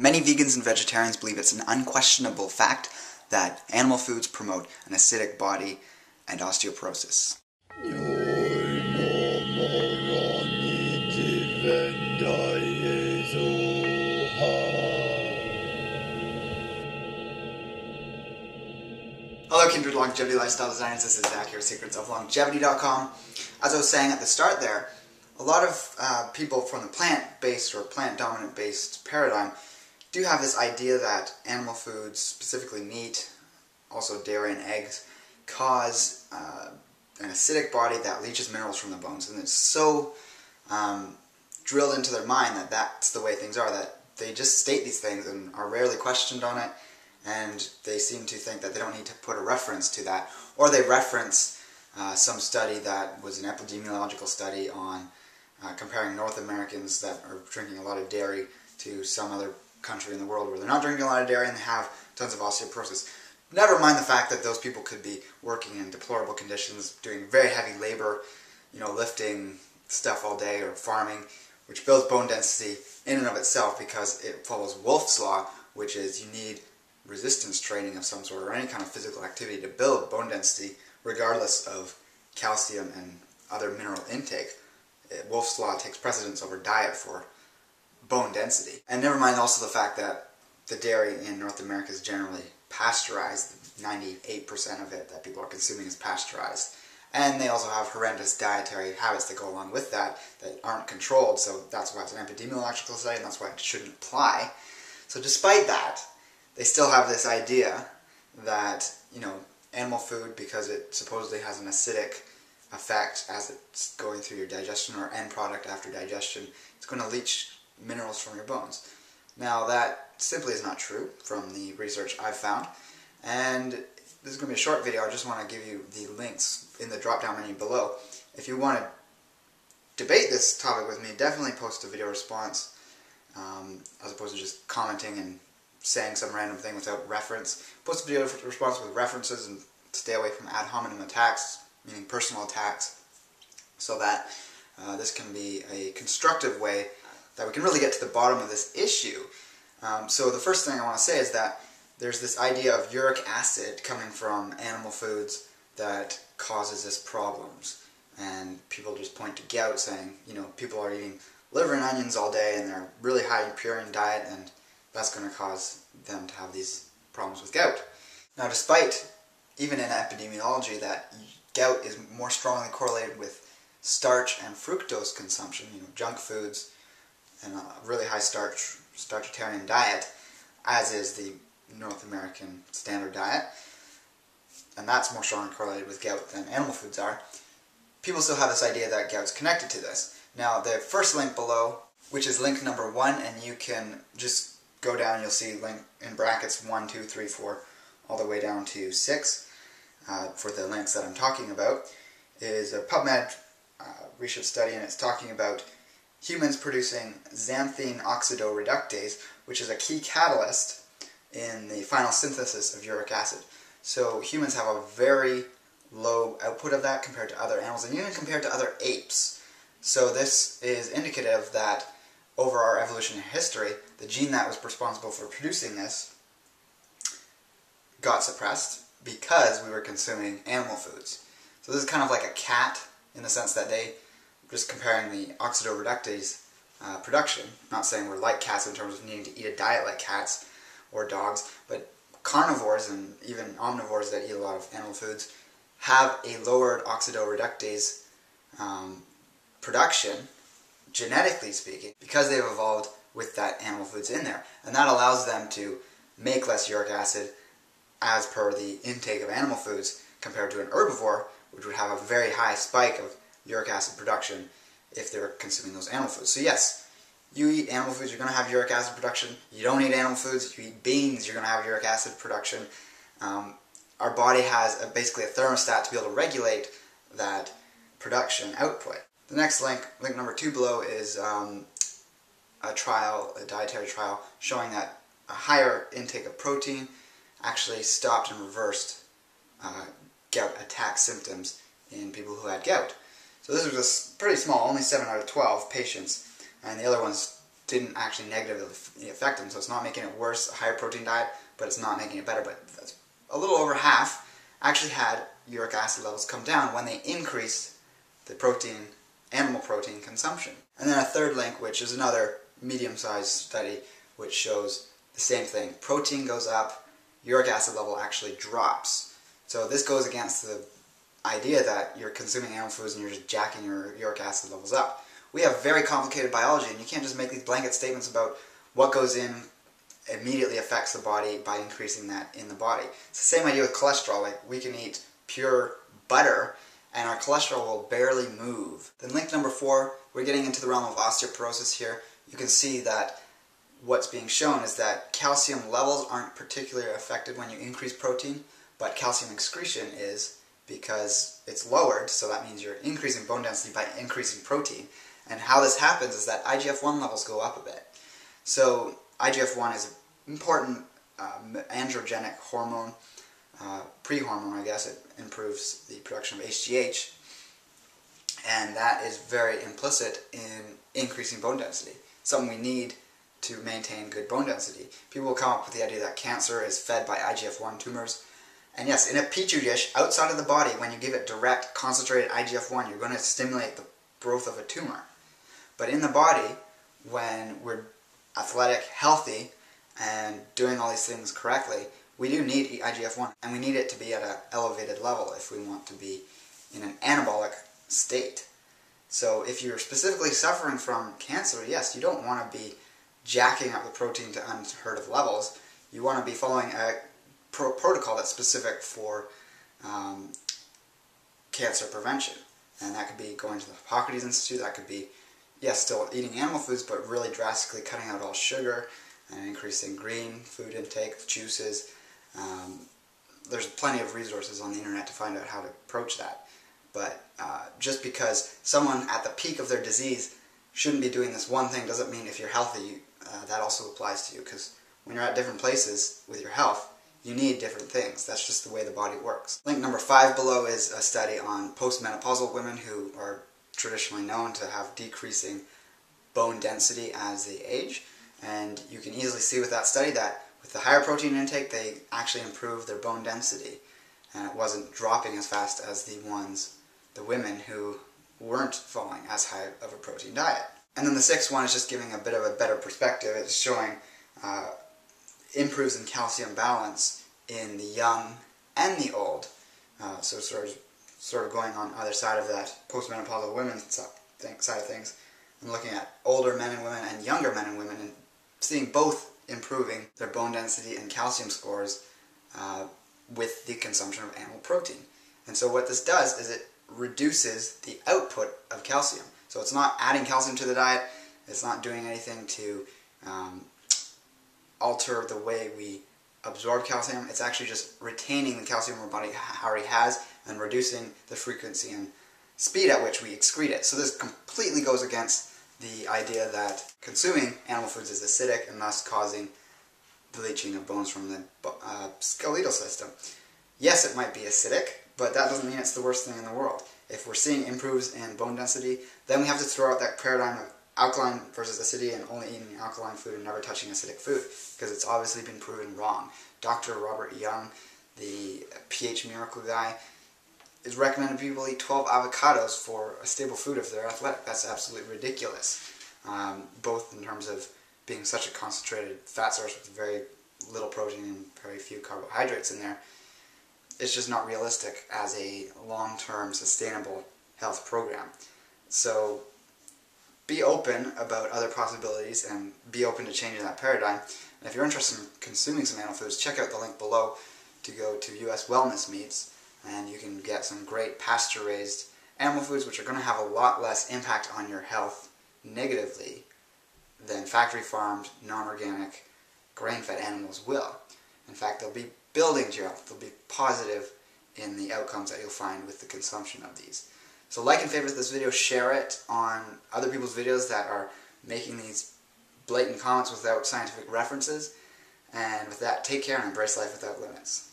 Many vegans and vegetarians believe it's an unquestionable fact that animal foods promote an acidic body and osteoporosis. Hello, kindred longevity lifestyle designers. This is Zak here, secrets of longevity.com. As I was saying at the start there, a lot of uh, people from the plant-based or plant-dominant-based paradigm do have this idea that animal foods, specifically meat, also dairy and eggs, cause uh, an acidic body that leaches minerals from the bones. And it's so um, drilled into their mind that that's the way things are, that they just state these things and are rarely questioned on it, and they seem to think that they don't need to put a reference to that. Or they reference uh, some study that was an epidemiological study on uh, comparing North Americans that are drinking a lot of dairy to some other country in the world where they're not drinking a lot of dairy and they have tons of osteoporosis. Never mind the fact that those people could be working in deplorable conditions, doing very heavy labor, you know, lifting stuff all day or farming, which builds bone density in and of itself because it follows Wolff's Law, which is you need resistance training of some sort or any kind of physical activity to build bone density regardless of calcium and other mineral intake. Wolff's Law takes precedence over diet for bone density. And never mind also the fact that the dairy in North America is generally pasteurized. 98% of it that people are consuming is pasteurized. And they also have horrendous dietary habits that go along with that that aren't controlled, so that's why it's an epidemiological study and that's why it shouldn't apply. So despite that, they still have this idea that, you know, animal food, because it supposedly has an acidic effect as it's going through your digestion or end product after digestion, it's going to leach minerals from your bones. Now that simply is not true from the research I've found and this is going to be a short video, I just want to give you the links in the drop down menu below. If you want to debate this topic with me, definitely post a video response um, as opposed to just commenting and saying some random thing without reference. Post a video response with references and stay away from ad hominem attacks, meaning personal attacks, so that uh, this can be a constructive way that we can really get to the bottom of this issue. Um, so the first thing I want to say is that there's this idea of uric acid coming from animal foods that causes us problems. And people just point to gout saying, you know, people are eating liver and onions all day and they're really high in purine diet and that's going to cause them to have these problems with gout. Now despite even in epidemiology that gout is more strongly correlated with starch and fructose consumption, you know, junk foods, and a really high starch, starchitarian diet, as is the North American standard diet, and that's more strongly correlated with gout than animal foods are, people still have this idea that gout's connected to this. Now, the first link below, which is link number one, and you can just go down, you'll see link in brackets one, two, three, four, all the way down to 6 uh, for the links that I'm talking about, is a PubMed uh, research study, and it's talking about humans producing xanthine oxidoreductase, which is a key catalyst in the final synthesis of uric acid. So humans have a very low output of that compared to other animals, and even compared to other apes. So this is indicative that over our evolutionary history, the gene that was responsible for producing this got suppressed because we were consuming animal foods. So this is kind of like a cat in the sense that they, just comparing the oxidoreductase uh, production, not saying we're like cats in terms of needing to eat a diet like cats, or dogs, but carnivores and even omnivores that eat a lot of animal foods have a lowered oxidoreductase um, production, genetically speaking, because they've evolved with that animal foods in there. And that allows them to make less uric acid as per the intake of animal foods compared to an herbivore, which would have a very high spike of uric acid production if they're consuming those animal foods. So yes, you eat animal foods, you're going to have uric acid production. You don't eat animal foods, you eat beans, you're going to have uric acid production. Um, our body has a, basically a thermostat to be able to regulate that production output. The next link, link number two below, is um, a trial, a dietary trial, showing that a higher intake of protein actually stopped and reversed uh, gout attack symptoms in people who had gout. So this was a pretty small, only 7 out of 12 patients and the other ones didn't actually negatively affect them. So it's not making it worse, a higher protein diet, but it's not making it better. But a little over half actually had uric acid levels come down when they increased the protein, animal protein consumption. And then a third link, which is another medium-sized study, which shows the same thing. Protein goes up, uric acid level actually drops. So this goes against the idea that you're consuming animal foods and you're just jacking your uric acid levels up. We have very complicated biology and you can't just make these blanket statements about what goes in immediately affects the body by increasing that in the body. It's the same idea with cholesterol. Like we can eat pure butter and our cholesterol will barely move. Then link number four, we're getting into the realm of osteoporosis here. You can see that what's being shown is that calcium levels aren't particularly affected when you increase protein, but calcium excretion is because it's lowered, so that means you're increasing bone density by increasing protein. And how this happens is that IGF-1 levels go up a bit. So IGF-1 is an important um, androgenic hormone, uh, pre-hormone I guess, it improves the production of HGH, and that is very implicit in increasing bone density, something we need to maintain good bone density. People will come up with the idea that cancer is fed by IGF-1 tumors, and yes, in a petri dish outside of the body, when you give it direct concentrated IGF-1, you're going to stimulate the growth of a tumor. But in the body, when we're athletic, healthy, and doing all these things correctly, we do need IGF-1, and we need it to be at an elevated level if we want to be in an anabolic state. So if you're specifically suffering from cancer, yes, you don't want to be jacking up the protein to unheard of levels. You want to be following a pro protocol that's specific for um, cancer prevention. And that could be going to the Hippocrates Institute, that could be, yes, still eating animal foods, but really drastically cutting out all sugar and increasing green food intake, juices. Um, there's plenty of resources on the internet to find out how to approach that. But uh, just because someone at the peak of their disease shouldn't be doing this one thing doesn't mean if you're healthy, uh, that also applies to you. Because when you're at different places with your health, you need different things. That's just the way the body works. Link number five below is a study on postmenopausal women who are traditionally known to have decreasing bone density as they age. And you can easily see with that study that with the higher protein intake, they actually improved their bone density. And it wasn't dropping as fast as the ones, the women who weren't following as high of a protein diet. And then the sixth one is just giving a bit of a better perspective. It's showing uh, improves in calcium balance in the young and the old. Uh, so sort of, sort of going on either side of that postmenopausal women side of things, and looking at older men and women and younger men and women, and seeing both improving their bone density and calcium scores uh, with the consumption of animal protein. And so what this does is it reduces the output of calcium. So it's not adding calcium to the diet, it's not doing anything to um, alter the way we absorb calcium. It's actually just retaining the calcium our body already has and reducing the frequency and speed at which we excrete it. So this completely goes against the idea that consuming animal foods is acidic and thus causing the leaching of bones from the uh, skeletal system. Yes, it might be acidic, but that doesn't mean it's the worst thing in the world. If we're seeing improves in bone density, then we have to throw out that paradigm of alkaline versus acidity and only eating alkaline food and never touching acidic food because it's obviously been proven wrong. Dr. Robert Young, the pH miracle guy, is recommending people eat 12 avocados for a stable food if they're athletic. That's absolutely ridiculous, um, both in terms of being such a concentrated fat source with very little protein and very few carbohydrates in there. It's just not realistic as a long-term sustainable health program. So be open about other possibilities and be open to changing that paradigm. And if you're interested in consuming some animal foods, check out the link below to go to US Wellness Meats and you can get some great pasture-raised animal foods which are going to have a lot less impact on your health negatively than factory-farmed, non-organic, grain-fed animals will. In fact, they'll be building to your health. They'll be positive in the outcomes that you'll find with the consumption of these. So like and favorite this video, share it on other people's videos that are making these blatant comments without scientific references. And with that, take care and embrace life without limits.